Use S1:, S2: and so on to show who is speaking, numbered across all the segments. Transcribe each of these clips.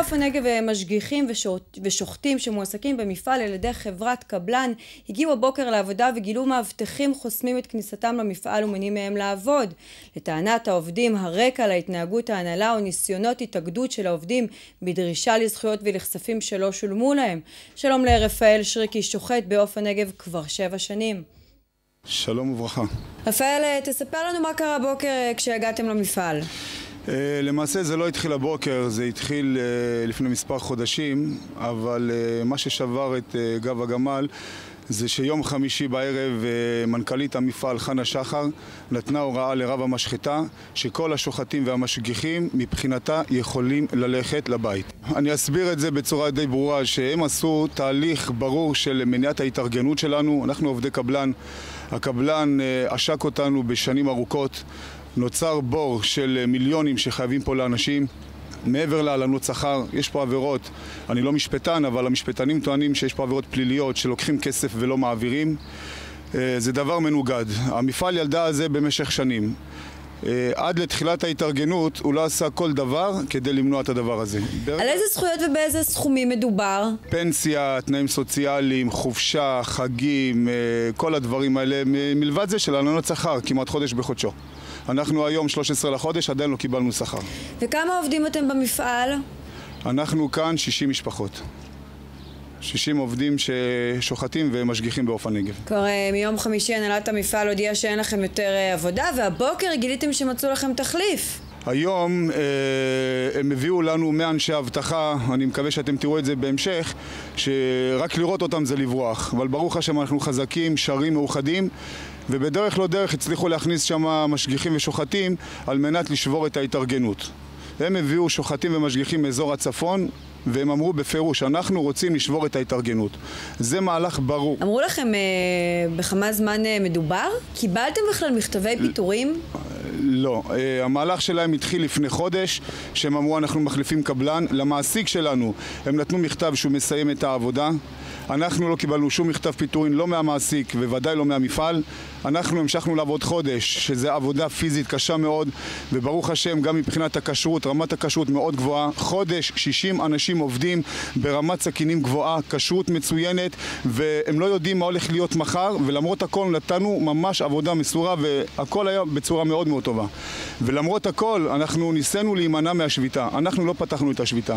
S1: עוף הנגב משגיחים ושוחטים שמועסקים במפעל על ידי חברת קבלן הגיעו הבוקר לעבודה וגילו מאבטחים חוסמים את כניסתם למפעל ומניעים מהם לעבוד. לטענת העובדים הרקע להתנהגות ההנהלה או ניסיונות התאגדות של העובדים בדרישה לזכויות ולכספים שלא שולמו להם. שלום לרפאל שריקי שוחט בעוף הנגב כבר שבע שנים.
S2: שלום וברכה.
S1: רפאל, תספר לנו מה קרה הבוקר כשהגעתם למפעל.
S2: אה, למעשה זה לא התחיל הבוקר, זה התחיל אה, לפני מספר חודשים, אבל אה, מה ששבר את גב הגמל זה שיום חמישי בערב מנכ"לית המפעל חנה שחר נתנה הוראה לרב המשחטה שכל השוחטים והמשגיחים מבחינתה יכולים ללכת לבית. אני אסביר את זה בצורה די ברורה שהם עשו תהליך ברור של מניעת ההתארגנות שלנו, אנחנו עובדי קבלן, הקבלן עשק אותנו בשנים ארוכות נוצר בור של מיליונים שחייבים פה לאנשים. מעבר להלנות שכר, יש פה עבירות, אני לא משפטן, אבל המשפטנים טוענים שיש פה עבירות פליליות שלוקחים כסף ולא מעבירים. אה, זה דבר מנוגד. המפעל ילדה על זה במשך שנים. אה, עד לתחילת ההתארגנות הוא לא עשה כל דבר כדי למנוע את הדבר הזה.
S1: על איזה זכויות ובאיזה סכומים מדובר?
S2: פנסיה, תנאים סוציאליים, חופשה, חגים, אה, כל הדברים האלה, מלבד זה של הלנות שכר, כמעט חודש בחודשו. אנחנו היום 13 לחודש, עדיין לא קיבלנו שכר.
S1: וכמה עובדים אתם במפעל?
S2: אנחנו כאן 60 משפחות. 60 עובדים ששוחטים ומשגיחים בעוף הנגב.
S1: כבר מיום חמישי הנהלת המפעל הודיעה שאין לכם יותר אה, עבודה, והבוקר גיליתם שמצאו לכם תחליף.
S2: היום אה, הם הביאו לנו מאנשי אבטחה, אני מקווה שאתם תראו את זה בהמשך, שרק לראות אותם זה לברוח. אבל ברוך השם אנחנו חזקים, שרים, מאוחדים, ובדרך לא דרך הצליחו להכניס שם משגיחים ושוחטים על מנת לשבור את ההתארגנות. הם הביאו שוחטים ומשגיחים מאזור הצפון והם אמרו בפירוש, אנחנו רוצים לשבור את ההתארגנות. זה מהלך ברור.
S1: אמרו לכם אה, בכמה זמן אה, מדובר? קיבלתם בכלל מכתבי פיטורים?
S2: לא. אה, המהלך שלהם התחיל לפני חודש, שהם אמרו אנחנו מחליפים קבלן. למעסיק שלנו הם נתנו מכתב שהוא מסיים את העבודה. אנחנו לא קיבלנו שום מכתב פיטורין, לא מהמעסיק וודאי לא מהמפעל. אנחנו המשכנו לעבוד חודש, שזה עבודה פיזית קשה מאוד, וברוך השם, גם מבחינת הכשרות, רמת הכשרות מאוד גבוהה. חודש, 60 אנשים עובדים ברמת סכינים גבוהה, כשרות מצוינת, והם לא יודעים מה הולך להיות מחר, ולמרות הכל נתנו ממש עבודה מסורה, והכל היה בצורה מאוד מאוד טובה. ולמרות הכל, אנחנו ניסינו להימנע מהשביתה. אנחנו לא פתחנו את השביתה.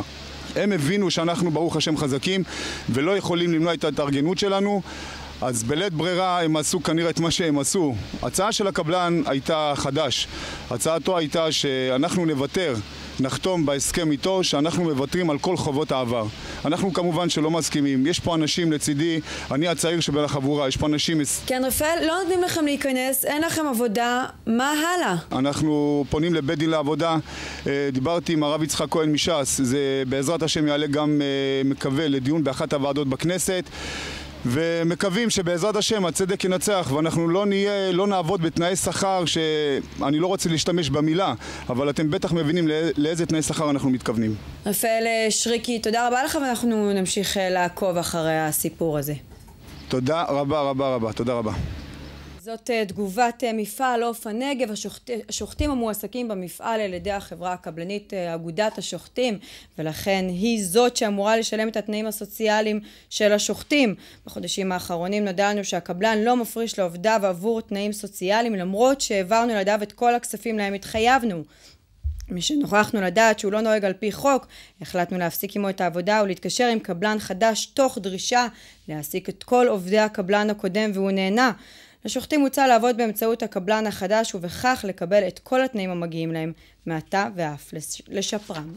S2: הם הבינו שאנחנו ברוך השם חזקים ולא יכולים למנוע את ההתארגנות שלנו אז בלית ברירה הם עשו כנראה את מה שהם עשו. הצעה של הקבלן הייתה חדש. הצעתו הייתה שאנחנו נוותר, נחתום בהסכם איתו שאנחנו מוותרים על כל חובות העבר. אנחנו כמובן שלא מסכימים. יש פה אנשים לצידי, אני הצעיר שבין החבורה, יש פה אנשים...
S1: כן, רפאל, לא נותנים לכם להיכנס, אין לכם עבודה, מה הלאה?
S2: אנחנו פונים לבית דין לעבודה, אה, דיברתי עם הרב יצחק כהן מש"ס, זה בעזרת השם יעלה גם אה, מקווה לדיון באחת הוועדות בכנסת. ומקווים שבעזרת השם הצדק ינצח ואנחנו לא נהיה, לא נעבוד בתנאי שכר שאני לא רוצה להשתמש במילה אבל אתם בטח מבינים לאיזה תנאי שכר אנחנו מתכוונים.
S1: רפאל אה, שריקי, תודה רבה לך ואנחנו נמשיך אה, לעקוב אחרי הסיפור הזה.
S2: תודה רבה רבה רבה, תודה רבה.
S1: זאת אה, תגובת אה, מפעל עוף הנגב, השוחט, השוחטים המועסקים במפעל על ידי החברה הקבלנית אה, אגודת השוחטים ולכן היא זאת שאמורה לשלם את התנאים הסוציאליים של השוחטים. בחודשים האחרונים נודע לנו שהקבלן לא מפריש לעובדיו עבור תנאים סוציאליים למרות שהעברנו לידיו את כל הכספים להם התחייבנו. משנוכחנו לדעת שהוא לא נוהג על פי חוק, החלטנו להפסיק עמו את העבודה ולהתקשר עם קבלן חדש תוך דרישה להעסיק את כל עובדי הקבלן הקודם והוא נהנה. לשוחטים מוצע לעבוד באמצעות הקבלן החדש ובכך לקבל את כל התנאים המגיעים להם מעתה ואף לשפרם.